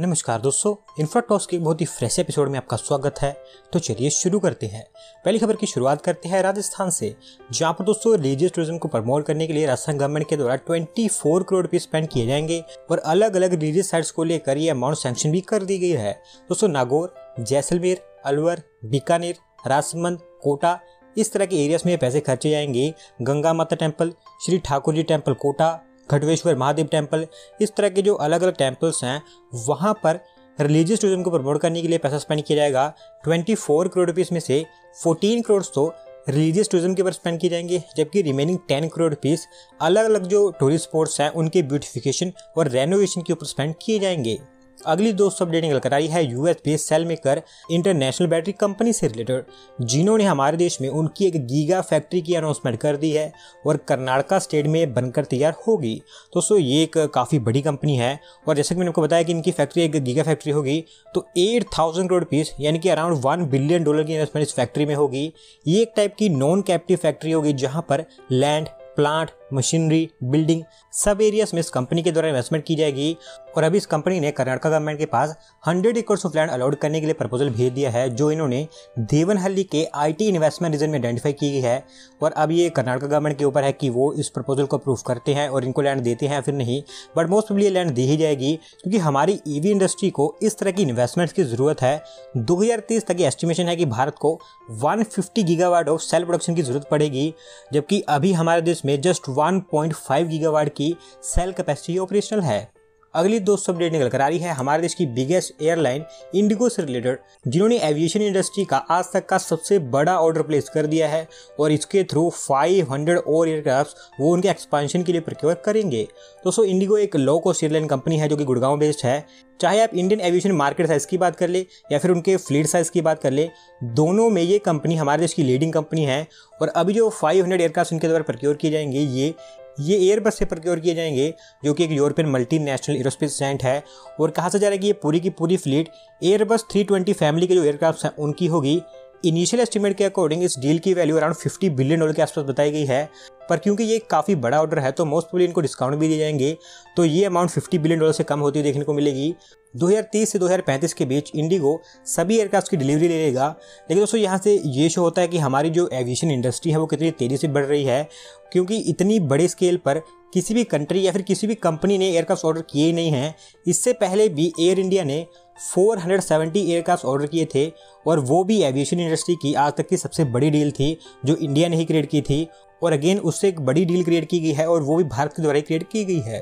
नमस्कार दोस्तों इन्फोटॉक्स के बहुत ही फ्रेश एपिसोड में आपका स्वागत है। तो चलिए शुरू करते हैं। पहली खबर की शुरुआत करते हैं राजस्थान से, जहाँ पर दोस्तों रिलीजियस टूरिज़्म को प्रमोट करने के लिए राजस्थान गवर्नमेंट के द्वारा 24 करोड़ रुपये स्पेंड किए जाएँगे और अलग अलग रिलीजियस साइट्स को लेकर ये अमाउंट सैंक्शन भी कर दी गई है। दोस्तों, नागौर, जैसलमेर, अलवर, बीकानेर, राजसमंद, कोटा, इस तरह के एरियाज़ में पैसे खर्चे जाएँगे। Ganga Mata temple Shri Thakur ji temple Kota Khatweshwar Mahadev temple इस तरह के जो अलग अलग टेम्पल्स हैं, वहाँ पर रिलीजियस टूरिज़्म को प्रमोट करने के लिए पैसा स्पेंड किया जाएगा। 24 करोड़ रुपीज़ में से 14 करोड़ तो रिलीजियस टूरिज़्म के ऊपर स्पेंड किए जाएँगे, जबकि रिमेनिंग 10 करोड़ रुपीज़ अलग अलग जो टूरिस्ट स्पॉट्स हैं, उनके ब्यूटिफिकेशन और रेनोवेशन के ऊपर स्पेंड किए जाएँगे। अगली दोस्त अपडेट निकल कर आई है US based cell maker international battery company से रिलेटेड जिन्होंने हमारे देश में उनकी एक गीगा फैक्ट्री की अनाउंसमेंट कर दी है और कर्नाटका स्टेट में बनकर तैयार होगी। दोस्तों ये एक काफ़ी बड़ी कंपनी है और जैसे कि मैंने आपको बताया कि इनकी फैक्ट्री एक गीगा फैक्ट्री होगी तो एट थाउज़ेंड करोड़ रुपीज़ यानी कि अराउंड वन बिलियन डॉलर की इन्वेस्टमेंट इस फैक्ट्री में होगी। ये एक टाइप की नॉन कैप्टिव फैक्ट्री होगी, जहाँ पर लैंड प्लांट मशीनरी बिल्डिंग सब एरियाज़ में इस कंपनी के द्वारा इन्वेस्टमेंट की जाएगी। और अभी इस कंपनी ने कर्नाटका गवर्नमेंट के पास 100 एकड़ ऑफ़ लैंड अलाउड करने के लिए प्रपोजल भेज दिया है, जो इन्होंने देवनहल्ली के आईटी इन्वेस्टमेंट रीजन में आइडेंटिफाई की है। और अब ये कर्नाटका गवर्नमेंट के ऊपर है कि वो इस प्रपोजल को अप्रूव करते हैं और इनको लैंड देते हैं, फिर नहीं। बट मोस्ट ऑफली लैंड दी ही जाएगी, क्योंकि हमारी ईवी इंडस्ट्री को इस तरह की इन्वेस्टमेंट्स की ज़रूरत है। दो तक एस्टिमेशन है कि भारत को 150 गीगावाट ऑफ़ सेल प्रोडक्शन की ज़रूरत पड़ेगी, जबकि अभी हमारे देश में जस्ट 1.5 गीगावाट की सेल कैपेसिटी ऑपरेशनल है। अगली दोस्त अपडेट निकल कर आ रही है हमारे देश की बिगेस्ट एयरलाइन इंडिगो से रिलेटेड जिन्होंने एविएशन इंडस्ट्री का आज तक का सबसे बड़ा ऑर्डर प्लेस कर दिया है और इसके थ्रू 500 और एयरक्राफ्ट वो उनके एक्सपांशन के लिए प्रोक्योर करेंगे। दोस्तों इंडिगो एक लो कॉस्ट एयरलाइन कंपनी है जो कि गुड़गांव बेस्ड है। चाहे आप इंडियन एविएशन मार्केट साइज़ की बात कर ले या फिर उनके फ्लीट साइज़ की बात कर ले, दोनों में ये कंपनी हमारे देश की लीडिंग कंपनी है और अभी जो 500 एयरक्राफ्ट उनके द्वारा प्रोक्योर किए जाएँगे, ये ये एयरबस से प्रक्योर किए जाएँगे, जो कि एक European multi national aerospace giant है। और कहा जा रहा है कि ये पूरी की पूरी फ्लीट एयरबस 320 फैमिली के जो एयरक्राफ्ट हैं, उनकी होगी। इनिशियल एस्टिमेट के अकॉर्डिंग इस डील की वैल्यू अराउंड 50 बिलियन डॉलर के आसपास बताई गई है, पर क्योंकि ये काफ़ी बड़ा ऑर्डर है तो मोस्ट प्रोबली इनको डिस्काउंट भी दिए जाएँगे तो ये अमाउंट 50 बिलियन डॉलर से कम होती देखने को मिलेगी। 2030 से 2035 के बीच इंडिगो सभी एयरक्राफ्ट की डिलीवरी ले लेगा, लेकिन दोस्तों यहाँ से ये शो होता है कि हमारी जो एविएशन इंडस्ट्री है, वो कितनी तेज़ी से बढ़ रही है, क्योंकि इतनी बड़े स्केल पर किसी भी कंट्री या फिर किसी भी कंपनी ने एयरक्राफ्ट ऑर्डर किए नहीं हैं। इससे पहले भी एयर इंडिया ने 470 एयरक्राफ्ट ऑर्डर किए थे और वो भी एविएशन इंडस्ट्री की आज तक की सबसे बड़ी डील थी, जो इंडिया ने ही क्रिएट की थी। और अगेन उससे एक बड़ी डील क्रिएट की गई है और वो भी भारत के द्वारा क्रिएट की गई है।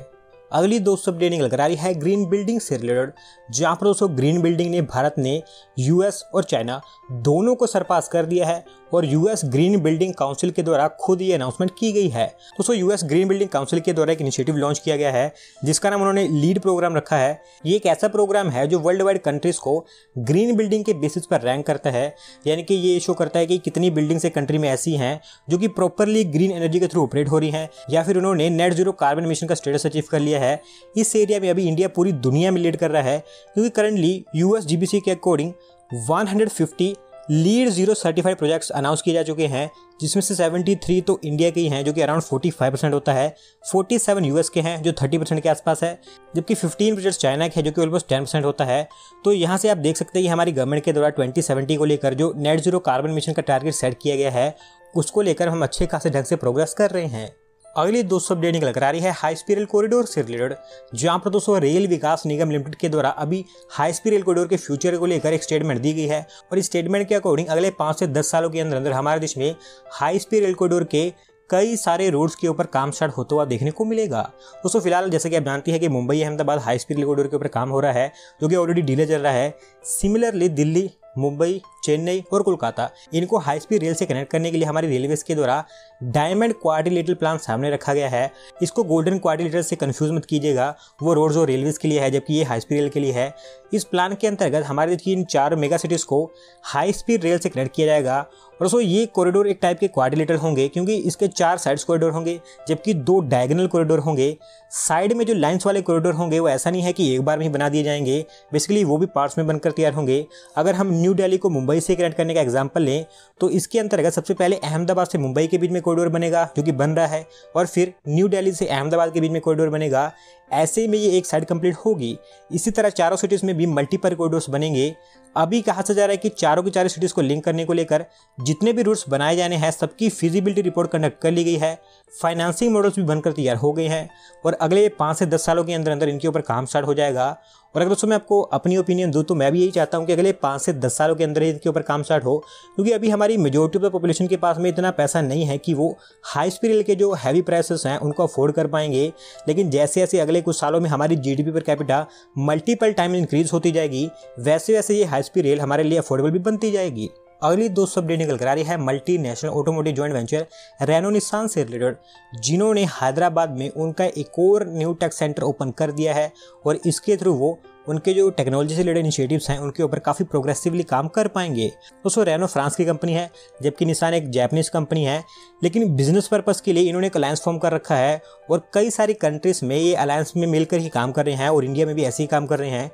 अगली दोस्तों अपडेट निकल कर आ रही है ग्रीन बिल्डिंग से रिलेटेड जहाँ पर दोस्तों ग्रीन बिल्डिंग ने भारत ने यूएस और चाइना दोनों को सरपास कर दिया है और यूएस ग्रीन बिल्डिंग काउंसिल के द्वारा खुद ये अनाउंसमेंट की गई है। दोस्तों यूएस ग्रीन बिल्डिंग काउंसिल के द्वारा एक इनिशिएटिव लॉन्च किया गया है, जिसका नाम उन्होंने लीड प्रोग्राम रखा है। ये एक ऐसा प्रोग्राम है जो वर्ल्ड वाइड कंट्रीज़ को ग्रीन बिल्डिंग के बेसिस पर रैंक करता है। यानी कि ये शो करता है कि कितनी बिल्डिंग्स एक कंट्री में ऐसी हैं जो कि प्रॉपरली ग्रीन एनर्जी के थ्रू ऑपरेट हो रही हैं, या फिर उन्होंने नेट ज़ीरो कार्बन मिशन का स्टेटस अचीव कर लिया है। इस एरिया में अभी इंडिया पूरी दुनिया में लीड कर रहा है, क्योंकि करंटली यूएस जीबीसी के according 150 LEED zero certified projects announce किए जा चुके हैं, जिसमें से 73 तो इंडिया के ही हैं, जो कि अराउंड 45 परसेंट होता है। 47 यूएस के हैं, जो 30 परसेंट के आसपास है, जबकि 15 प्रोजेक्ट्स चाइना के हैं, जो कि ऑलमोस्ट 10 परसेंट होता है। तो यहाँ से आप देख सकते हैं कि हमारी गवर्नमेंट के द्वारा 2070 को लेकर जो नेट ज़ीरो कार्बन मिशन का टारगेट सेट किया गया है, उसको लेकर हम अच्छे खासे ढंग से प्रोग्रेस कर रहे हैं। अगली दोस्तों अपडेट निकल कर आ रही है हाई स्पीड रेल कॉरिडोर से रिलेटेड जहाँ पर दोस्तों रेल विकास निगम लिमिटेड के द्वारा अभी हाई स्पीड रेल कॉरिडोर के फ्यूचर को लेकर एक स्टेटमेंट दी गई है। और इस स्टेटमेंट के अकॉर्डिंग अगले पाँच से दस सालों के अंदर अंदर हमारे देश में हाई स्पीड रेल कॉरिडोर के कई सारे रोड्स के ऊपर काम स्टार्ट होता हुआ देखने को मिलेगा। दोस्तों, फ़िलहाल जैसे कि आप जानती है कि Mumbai, Ahmedabad high speed rail corridor के ऊपर काम हो रहा है, जो कि ऑलरेडी डीले चल रहा है। सिमिलरली दिल्ली, मुंबई चेन्नई और कोलकाता। इनको हाई स्पीड रेल से कनेक्ट करने के लिए हमारी रेलवेज के द्वारा डायमंड क्वाड्रिलेटरल प्लान सामने रखा गया है। इसको गोल्डन क्वारिलेटर से कन्फ्यूज़ मत कीजिएगा। वो रोड्स और रेलवेज के लिए है, जबकि ये हाई स्पीड रेल के लिए है। इस प्लान के अंतर्गत हमारे इन चार मेगा सिटीज़ को हाई स्पीड रेल से कनेक्ट किया जाएगा। और दोस्तों ये कॉरिडोर एक टाइप के क्वाड्रिलेटर होंगे, क्योंकि इसके चार साइड्स कॉरिडोर होंगे, जबकि दो डायगनल कॉरिडोर होंगे। साइड में जो लाइन्स वाले कॉरिडोर होंगे, वो ऐसा नहीं है कि एक बार में ही बना दिए जाएँगे। बेसिकली वो भी पार्ट्स में बनकर तैयार होंगे। अगर हम न्यू दिल्ली को मुंबई मुंबई से कनेक्ट करने का एग्ज़ाम्पल लें तो इसके अंतर्गत सबसे पहले अहमदाबाद से मुंबई के बीच में कॉरिडोर बनेगा, जो कि बन रहा है। और फिर न्यू दिल्ली से अहमदाबाद के बीच में कॉरिडोर बनेगा। ऐसे में ये एक साइड कंप्लीट होगी। इसी तरह चारों सिटीज़ में भी मल्टीपल कॉरिडोर्स बनेंगे। अभी कहा जा रहा है कि चारों की चारों सिटीज़ को लिंक करने को लेकर जितने भी रूट्स बनाए जाने हैं, सबकी फिजिबिलिटी रिपोर्ट कंडक्ट कर ली गई है। फाइनेंसिंग मॉडल्स भी बनकर तैयार हो गए हैं। और अगले पाँच से दस सालों के अंदर अंदर इनके ऊपर काम स्टार्ट हो जाएगा। और अगर दोस्तों मैं आपको अपनी ओपिनियन दूँ तो मैं भी यही चाहता हूँ कि अगले पाँच से दस सालों के अंदर ही इनके ऊपर काम स्टार्ट हो, क्योंकि अभी हमारी मेजोरिटी ऑफ़ द पॉपुलेशन के पास में इतना पैसा नहीं है कि वो हाई स्पीड के जो हैवी प्राइसेस हैं, उनको अफोर्ड कर पाएँगे। लेकिन जैसे जैसे अगले कुछ सालों में हमारी GDP per capita multiple time increase होती जाएगी वैसे वैसे ये हाई स्पीड रेल हमारे लिए अफोर्डेबल भी बनती जाएगी। अगली दो सब निकल कर आ रही है multi national automotive joint venture Renault Nissan से रिलेटेड जिन्होंने हैदराबाद में उनका एक और न्यू टेक सेंटर ओपन कर दिया है और इसके थ्रू वो उनके जो टेक्नोलॉजी से रिलेटेड इनिशिएटिव्स हैं, उनके ऊपर काफ़ी प्रोग्रेसिवली काम कर पाएँगे। दोस्तों रेनो फ्रांस की कंपनी है, जबकि निशान एक जैपनीज कंपनी है, लेकिन बिज़नेस पर्पज़ के लिए इन्होंने एक अलायंस फॉर्म कर रखा है और कई सारी कंट्रीज़ में ये अलायंस में मिलकर ही काम कर रहे हैं और इंडिया में भी ऐसे ही काम कर रहे हैं।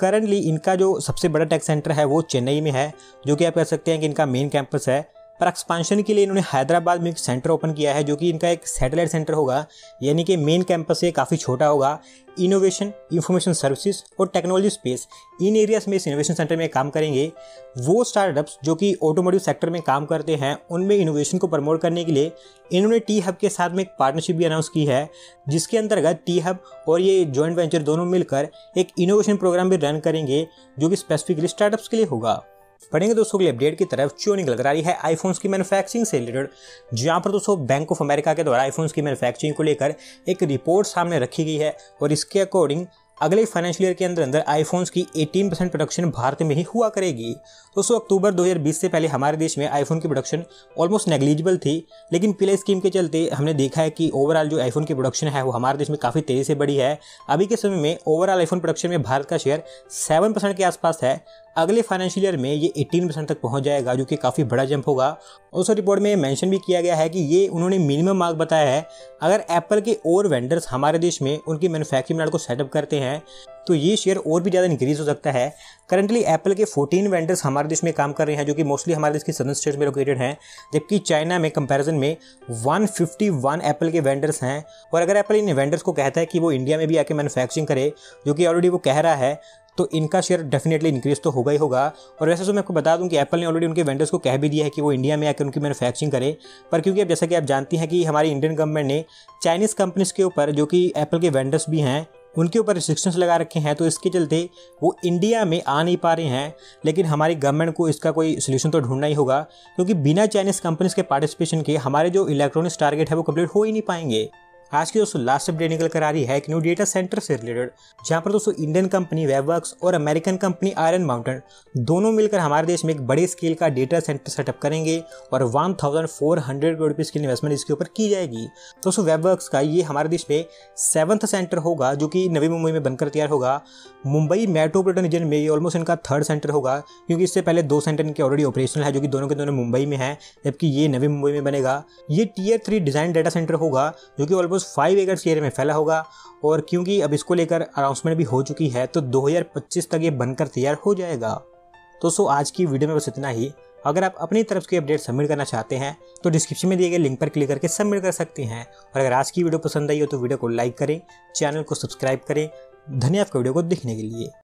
करंटली इनका जो सबसे बड़ा टेक सेंटर है, वो चेन्नई में है, जो कि आप कह सकते हैं कि इनका मेन कैंपस है। पर एक्सपांशन के लिए इन्होंने हैदराबाद में एक सेंटर ओपन किया है, जो कि इनका एक सैटेलाइट सेंटर होगा, यानी कि मेन कैंपस से काफ़ी छोटा होगा। इनोवेशन इंफॉर्मेशन सर्विसेज़ और टेक्नोलॉजी स्पेस इन एरियाज़ में इस इनोवेशन सेंटर में काम करेंगे। वो स्टार्टअप्स जो कि ऑटोमोटिव सेक्टर में काम करते हैं, उनमें इनोवेशन को प्रमोट करने के लिए इन्होंने टी हब के साथ में एक पार्टनरशिप भी अनाउंस की है, जिसके अंतर्गत टी हब और ये जॉइंट वेंचर दोनों मिलकर एक इनोवेशन प्रोग्राम भी रन करेंगे, जो कि स्पेसिफिकली स्टार्टअप्स के लिए होगा। पढ़ेंगे दोस्तों की अपडेट की तरफ़। जो निकल कर आ रही है आईफोन्स की मैन्युफैक्चरिंग से रिलेटेड जहाँ पर दोस्तों बैंक ऑफ़ अमेरिका के द्वारा आईफोन्स की मैन्युफैक्चरिंग को लेकर एक रिपोर्ट सामने रखी गई है और इसके अकॉर्डिंग अगले फाइनेंशियल ईयर के अंदर अंदर आईफोन्स की 18 परसेंट प्रोडक्शन भारत में ही हुआ करेगी। दोस्तों अक्टूबर 2020 से पहले हमारे देश में आईफोन की प्रोडक्शन ऑलमोस्ट नेग्लिजिबल थी, लेकिन पिले स्कीम के चलते हमने देखा है कि ओवरऑल जो आईफोन की प्रोडक्शन है वो हमारे देश में काफ़ी तेज़ी से बढ़ी है। अभी के समय में ओवरऑल आईफोन प्रोडक्शन में भारत का शेयर सेवन के आसपास है। अगले फाइनेंशियल ईयर में ये 18 परसेंट तक पहुँच जाएगा, जो कि काफ़ी बड़ा जंप होगा। उस रिपोर्ट में मेंशन भी किया गया है कि ये उन्होंने मिनिमम मार्क बताया है। अगर एप्पल के और वेंडर्स हमारे देश में उनकी मैन्युफैक्चरिंग प्लांट को सेटअप करते हैं तो ये शेयर और भी ज़्यादा इंक्रीज हो सकता है। करंटली एप्पल के 14 वेंडर्स हमारे देश में काम कर रहे हैं, जो कि मोस्टली हमारे देश के सदर्न स्टेट्स में लोकेटेड हैं, जबकि चाइना में कंपैरिजन में 151 एप्पल के वेंडर्स हैं। और अगर एप्पल इन वेंडर्स को कहता है कि वो इंडिया में भी आके मैनुफैक्चरिंग करे, जो कि ऑलरेडी वो कह रहा है तो इनका शेयर डेफिनेटली इंक्रीज तो होगा ही होगा। और वैसे तो मैं आपको बता दूँ कि एप्पल ने ऑलरेडी उनके वेंडर्स को कह भी दिया है कि वो इंडिया में आकर उनकी मैनुफैक्चरिंग करें। पर क्योंकि अब जैसा कि आप जानती हैं कि हमारी इंडियन गवर्नमेंट ने चाइनीज़ कंपनीज़ के ऊपर, जो कि एप्पल के वेंडर्स भी हैं, उनके ऊपर रिस्ट्रिक्शंस लगा रखे हैं। तो इसके चलते वो इंडिया में आ नहीं पा रहे हैं, लेकिन हमारी गवर्नमेंट को इसका कोई सोल्यूशन तो ढूंढना ही होगा। क्योंकि बिना चाइनीज़ कंपनीज़ के पार्टिसिपेशन के हमारे जो इलेक्ट्रॉनिक्स टारगेट है वो कंप्लीट हो ही नहीं पाएँगे। आज की दोस्तों लास्ट अपडेट निकल कर आ रही है एक न्यू डेटा सेंटर से रिलेटेड जहाँ पर दोस्तों इंडियन कंपनी वेबवर्क्स और अमेरिकन कंपनी आयरन माउंटेन दोनों मिलकर हमारे देश में एक बड़े स्केल का डेटा सेंटर सेटअप करेंगे और one thousand four hundred crore rupees की इन्वेस्टमेंट इसके ऊपर की जाएगी। दोस्तों वेबवर्क्स का ये हमारे देश में सेवंथ सेंटर होगा, जो कि नवी मुंबई में बनकर तैयार होगा। मुंबई मेट्रोपोलिटन रीजन में ऑलमोस्ट इनका थर्ड सेंटर होगा, क्योंकि इससे पहले दो सेंटर इनके ऑलरेडी ऑपरेशनल है, जो कि दोनों के दोनों मुंबई में है, जबकि ये नवी मुंबई में बनेगा। ये tier three design data centre होगा, जो कि ऑलमोस्ट फाइव एकर्स एरिया में फैला होगा और क्योंकि अब इसको लेकर अनाउंसमेंट भी हो चुकी है तो 2025 तक ये बनकर तैयार हो जाएगा। दोस्तों आज की वीडियो में बस इतना ही। अगर आप अपनी तरफ़ से अपडेट सबमिट करना चाहते हैं तो डिस्क्रिप्शन में दिए गए लिंक पर क्लिक करके सबमिट कर सकते हैं। और अगर आज की वीडियो पसंद आई हो तो वीडियो को लाइक करें चैनल को सब्सक्राइब करें। धन्यवाद वीडियो को देखने के लिए।